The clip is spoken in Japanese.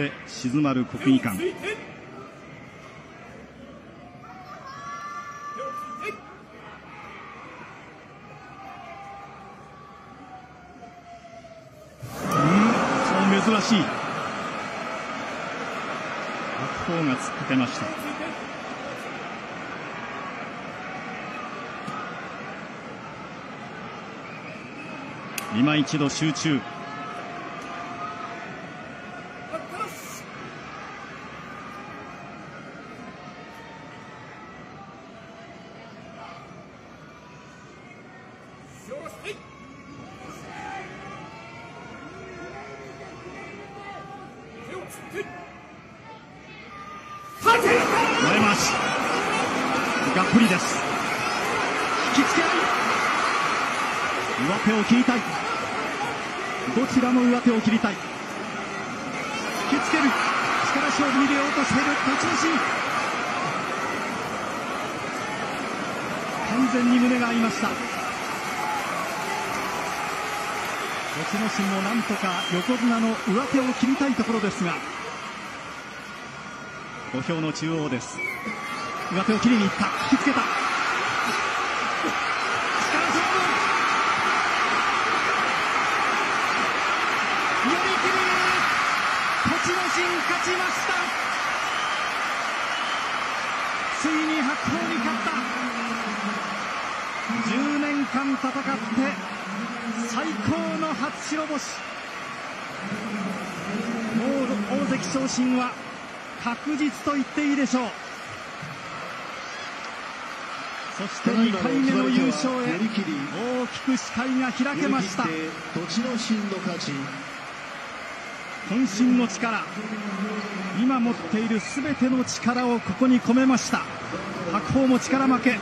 して静まる国技館。うん珍しい。白鵬が突っかけました。今一度集中。前回しがっぷりです。引きつけ上手を切りたい。どちらも上手を切りたい。引きつける。力勝負に出ようとしている栃ノ心。完全に胸が合いました。心もなんとか横綱の上手を切りたいところですが土俵の中央です。上手を切りにいった。引きつけた。力勝ちました。ついに白鵬に勝った。10年間戦って初白星。もう大関昇進は確実と言っていいでしょう。そして2回目の優勝へ大きく視界が開けました。渾身の力。今持っている全ての力をここに込めました。白鵬も力負け